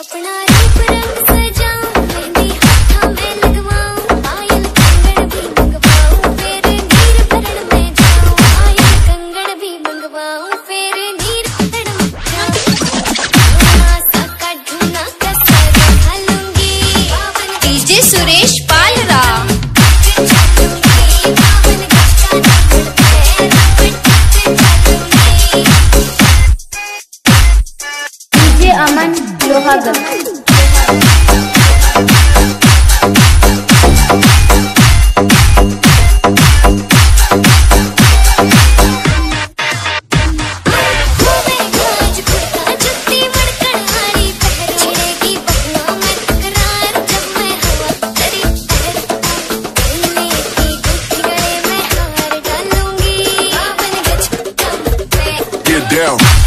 अपना रूप रंग सजाऊं मेहंदी हाथा में लगवाऊं पायल कंगन भी मंगवाऊं फिर नीर भरण में जाऊँ पायल कंगन भी मंगवाऊं फिर नीर भरण में जाऊँ। सोना सा का ढूंढना कसर ढालूँगी पावन डीजे सुरेश पालरा। चलूँगी लोहागन down.